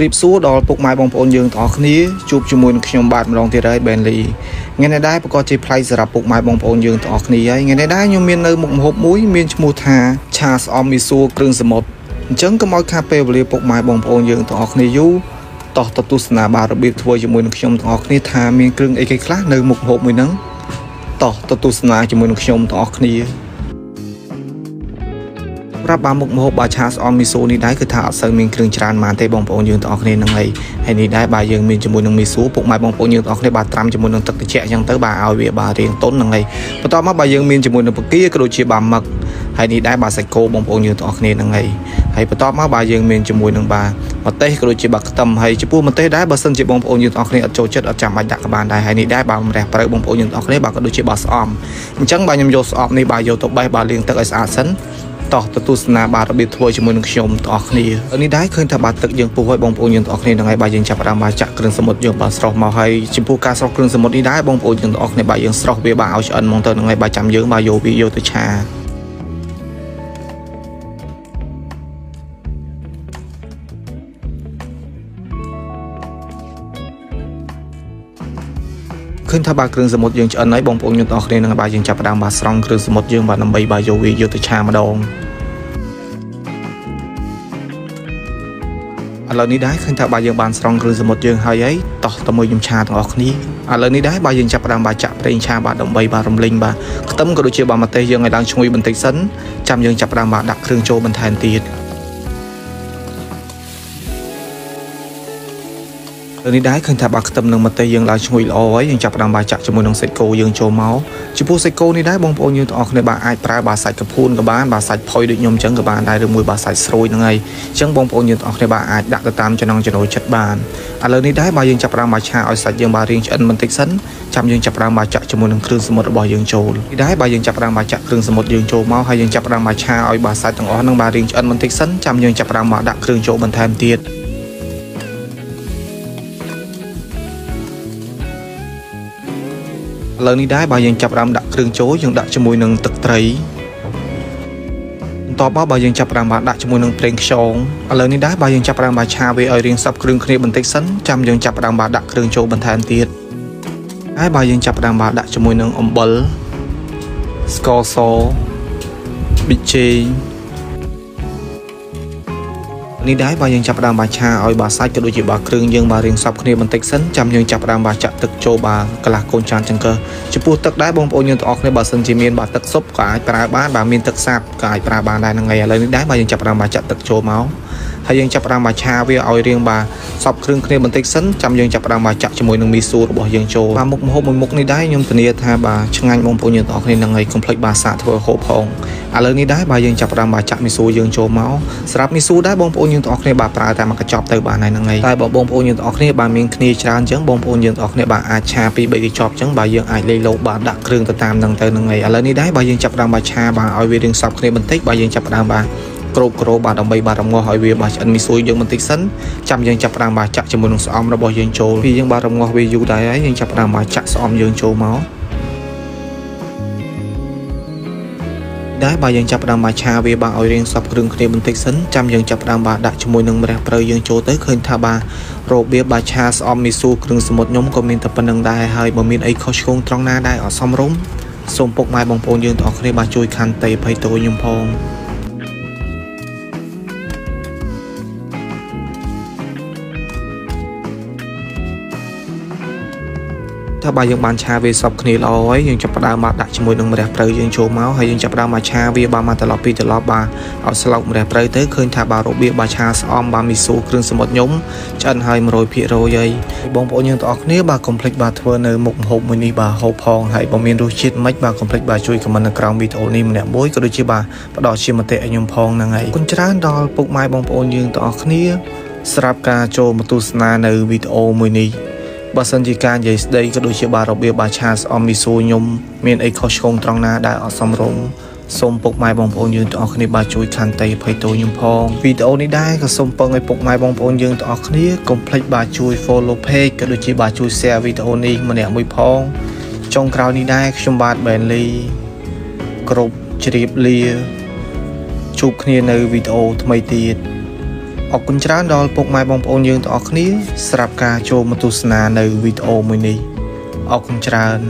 រៀបសួរដល់ពុកម៉ែបងប្អូនយើងទាំងអស់គ្នាជួបជាមួយនឹងខ្ញុំបាទម្ដងទៀតហើយ Ben Lee ថ្ងៃនេះដែរប្រកបជាប្លែកសម្រាប់ពុកម៉ែបងប្អូនយើងទាំងអស់គ្នាហើយថ្ងៃនេះដែរខ្ញុំមាននៅមុខម្ហូបមួយមានឈ្មោះថាឆាស្អំមីសួរគ្រឿងសមុទ្រអញ្ចឹងកុំឲ្យខាតពេលវេលាពុកម៉ែបងប្អូនយើងទាំងអស់គ្នាយូរតោះទៅទស្សនាបាទរបៀបធ្វើជាមួយនឹងខ្ញុំទាំងអស់គ្នាថាមានគ្រឿងអីគេខ្លះនៅមុខម្ហូបមួយហ្នឹងតោះទៅទស្សនាជាមួយនឹងខ្ញុំទាំងអស់គ្នា ប្រាប់បានមុខម្ហូបបាឆាស្អមមីសូនេះដែរគឺថាអត់សូវមានគ្រឿងច្រើនប៉ុន្មានទេបងប្អូនយើងទាំងអស់គ្នានឹងហើយហើយនេះដែរបាទយើងមានជាមួយនឹងមីសូពុកម៉ែបងប្អូនយើងទាំងអស់គ្នាបាទត្រាំជាមួយនឹងទឹកត្រជាក់អញ្ចឹងទៅបាទឲ្យវាបាទរៀងតុននឹងហើយបន្ទាប់មកបាទយើងមានជាមួយនឹងពគាក៏ដូចជាបាទមឹកហើយនេះដែរបាទសាច់គោបងប្អូនយើងទាំងអស់គ្នានឹងហើយហើយបន្ទាប់មកបាទយើងមានជាមួយនឹងបាទម្ទេសក៏ដូចជាបាទខ្ទឹមហើយចំពោះម្ទេសដែរបើសិនជាបងប្អូនយើងទាំងអស់គ្នាអត់ចូលចិត្តអត់ចាំបាច់ដាក់ក៏បានដែរហើយនេះដែរបាទម្រះប្រៅបងប្អូនយើងទាំងអស់គ្នាបាទក៏ដូចជាបាទស្អំអញ្ចឹងបាទខ្ញុំយកស្អប់នេះបាទយកទៅបេះបាទលាងទឹកឲ្យស្អាតសិន តោះទៅទស្សនាបាទរបៀបធ្វើជាមួយនឹងខ្ញុំទាំងអស់គ្នានេះដែរឃើញថាបាទទឹកយើងពុះឲ្យបងប្អូនយើងទាំងអស់គ្នាហ្នឹងហើយបាទយើងចាប់ផ្ដើមបាទចាក់គ្រឿងសមុទ្រយើងបាទស្រោះមកហើយចំពោះការស្រោះគ្រឿងសមុទ្រនេះដែរបងប្អូនយើងទាំងអស់គ្នាបាទយើងស្រោះវាបាទឲ្យឆ្អិនហ្មងទៅហ្នឹងហើយបាទចាំយើងបាទយកវាយកទៅឆាឃើញថាបាទគ្រឿងសមុទ្រយើងឆ្អិនហើយបងប្អូនយើងទាំងអស់គ្នានឹងបាទយើងចាប់ផ្ដើមបាទស្រង់គ្រឿងសមុទ្រយើងបាទដើម្បីបាទយកវាយកទៅឆាម្ដង ឥឡូវនេះដែរឃើញថាបាទយើងបានស្រង់គ្រឿងសមុទ្រយើងហើយហើយតោះទៅមើលខ្ញុំឆាទាំងអស់គ្នាឥឡូវនេះដែរបាទយើងចាប់ផ្ដើមបាទចាក់ប្រេងឆាបាទដើម្បីបាទរំលេងបាទខ្ទឹមក៏ដូចជាបាទម្ទេសយើងឲ្យឡើងឈ្ងុយបន្តិចសិនចាំយើងចាប់ផ្ដើមបាទដាក់គ្រឿងចូលបន្ថែមទៀត នេះដែរឃើញថាបើខ្ទឹមនិងម្ទេសយើងឡើងឈ្ងុយល្អហើយយើងចាប់ផ្ដើមបាទចាក់ជាមួយនឹងសាច់គោយើងចូលមកចំពោះសាច់គោនេះដែរបងប្អូនយើងទាំងអស់គ្នាបាទអាចប្រើបាទសាច់កភួនក៏បានបាទសាច់ផុយដូចខ្ញុំអញ្ចឹងក៏បានដែរឬមួយបាទសាច់ស្រួយហ្នឹងហើយអញ្ចឹងបងប្អូនយើងទាំងអស់គ្នាបាទអាចដាក់ទៅតាមចំណង់ចំណូលចិត្តបានឥឡូវនេះដែរបាទយើងចាប់ផ្ដើមបាទឆាឲ្យសាច់យើងបាទរៀងឆ្អិនបន្តិចសិនចាំយើងចាប់ផ្ដើមបាទចាក់ជាមួយនឹងគ្រឿងសមុទ្ររបស់យើងចូលនេះដែរបាទយើងចាប់ផ្ដើមបាទចាក់គ្រឿងសមុទ្រយើងចូលមកហើយយើងចាប់ផ្ដើមបាទឆាឲ្យបាទសាច់ទាំងអស់ហ្នឹងបាទរៀងឆ្អិនបន្តិចសិនចាំយើងចាប់ផ្ដើមបាទដាក់គ្រឿងចូលបន្ថែមទៀត ឥឡូវនេះដែរបើយើងចាប់ផ្ដើមដាក់គ្រឿងចូលយើងដាក់ជាមួយនឹងទឹកត្រីបន្ទាប់មកបើយើងចាប់ផ្ដើមបានដាក់ជាមួយនឹងប្រេងខ្យងឥឡូវនេះដែរបើយើងចាប់ផ្ដើមបានឆាវាឲ្យរៀងសព្វគ្រឿងគ្នាបន្តិចសិនចាំយើងចាប់ផ្ដើមបានដាក់គ្រឿងចូលបន្ថែមទៀតហើយបើយើងចាប់ផ្ដើមបានដាក់ជាមួយនឹងអំបិលស្ករសប៊ីចេងនេះដែរបើយើងចាប់ផ្ដើមបាឆាឲ្យបាសាច់ក៏ដូចជាបាគ្រឿងយើងបារៀងសពគ្នាបន្តិចសិនចាំយើងចាប់ផ្ដើមបា ចាក់ទឹកចូលបាកន្លះកូនចានចង្កឹះចំពោះទឹកដែរបងប្អូនយើងទាំងអស់គ្នាបើសិនជាមានបាទឹកស៊ុបក៏អាចប្រើបានបើមានទឹកសាបក៏អាចប្រើបានដែរហ្នឹងហើយឥឡូវនេះដែរបើយើងចាប់ផ្ដើមបាចាក់ទឹកចូលមក ហើយយើងចាប់ផ្ដើមបាឆាវាឲ្យរៀងបាសពគ្រឿងគ្នាបន្តិចសិនចាំយើងចាប់ផ្ដើមបាចាក់ជាមួយនឹងមីស៊ូរបស់យើងចូលបាទមុខម្ហូបមួយមុខនេះដែរខ្ញុំធានាថាបាទឆ្ងាញ់បងប្អូនយើងទាំងអស់គ្នាហ្នឹងហើយកុំភ្លេចបាសាកធ្វើហូបផងឥឡូវនេះដែរបើយើងចាប់ផ្ដើមបាចាក់មីស៊ូយើងចូលមកសម្រាប់មីស៊ូដែរបងប្អូនយើងទាំងអស់គ្នាបាទប្រើតែមួយកញ្ចប់ទៅបានហើយហ្នឹងហើយតែបើបងប្អូនយើងទាំងអស់គ្នាបាទមានគ្នាច្រើនអញ្ចឹងបងប្អូនយើងទាំងអស់គ្នាបាទអាចឆាពី3កញ្ចប់អញ្ចឹងបាទយើងអាចលេខលោបាទដាក់គ្រឿងទៅតាមហ្នឹងទៅហ្នឹងហើយឥឡូវនេះដែរបើយើងចាប់ផ្ដើមបាឆាបាទឲ្យវារៀងសប់គ្នាបន្តិចបាទយើងចាប់ផ្ដើមបាទ ក្របក្របបាទដើម្បីបាទរងាស់ឲ្យវាបាទឆ្អិនមីស៊ុយយើងបន្តិចសិនចាំយើងចាប់ផ្ដើមបាទចាក់ជាមួយនឹងស្អំរបស់យើងចូលពីយើងបាទរងាស់វាយូរដែរហើយយើងចាប់ផ្ដើមបាទចាក់ស្អំយើងចូលមកដែរបើយើងចាប់ផ្ដើមមកឆាវាបាទឲ្យរៀងសពគ្រឿងគ្នាបន្តិចសិនចាំយើងចាប់ផ្ដើមបាទដាក់ជាមួយនឹងម្រះព្រៅយើងចូលទៅឃើញថាបាទរបៀបបាទឆាស្អំមីស៊ូគ្រឿងសមុទ្រខ្ញុំក៏មានតែប៉ុណ្្នឹងដែរហើយបើមានអីខុសឆ្គងត្រង់ណាដែរអត់សមរម្យសូមពុកម៉ែបងប្អូនយើងទាំងអស់គ្នាបាទជួយខន្តីអភ័យទោសខ្ញុំផង ថាបើយើងបានឆាវាសពគ្នាល្អហើយយើងចាប់ផ្ដើមមកដាក់ជាមួយនឹងម្រះព្រៅយើងចូលមកហើយយើងចាប់ផ្ដើមមកឆាវាបានមកត្រឡប់ពីត្រឡប់បាទឲ្យស្លោកម្រះព្រៅទៅឃើញថាបាទរបៀបបាទឆាស្អំបាទមីស៊ូគ្រឿងសមុទ្រខ្ញុំឆ្អិនហើយ100%ហើយបងប្អូនយើងទាំងអស់គ្នាបាទកុំភ្លេចបាទធ្វើនៅមុខម្ហូបមួយនេះបាទហូបផងហើយបើមានរសជាតិមិនបាទកុំភ្លេចបាទជួយខមមិននៅក្រោមវីដេអូនេះម្នាក់មួយក៏ដូចជាបាទផ្ដល់ជាមតិឲ្យខ្ញុំផងហ្នឹងហើយគុណច្រើនដល់ពុកម៉ែបងប្អូនយើងទាំងអស់គ្នាស្រាប់ការចូលមកទស្សនានៅវីដេអូមួយនេះ បើសិនជាការនិយាយស្ដីក៏ដូចជាបាទរបៀបបាឆាស្អំមីស៊ូខ្ញុំមានអីខុសឆ្គងត្រង់ណាដែលអត់សមរម្យសូមពុកម៉ែបងប្អូនយើងទាំងអស់គ្នាបាទជួយខន្តីអភ័យទោសខ្ញុំផងវីដេអូនេះដែរក៏សូមពឹងឲ្យពុកម៉ែបងប្អូនយើងទាំងអស់គ្នាកុំភ្លេចបាទជួយ follow page ក៏ដូចជាបាទជួយ share វីដេអូនេះម្នាក់មួយផងចុងក្រោយនេះដែរខ្ញុំបាទ Benly គ្រប់ជ្រាបលាជួបគ្នានៅវីដេអូថ្មីទៀតអ អរគុណច្រើនដល់ពុកម៉ែបងប្អូនយើងទាំងអស់គ្នាសម្រាប់ការចូលមកទស្សនានៅវីដេអូមួយនេះអរគុណច្រើន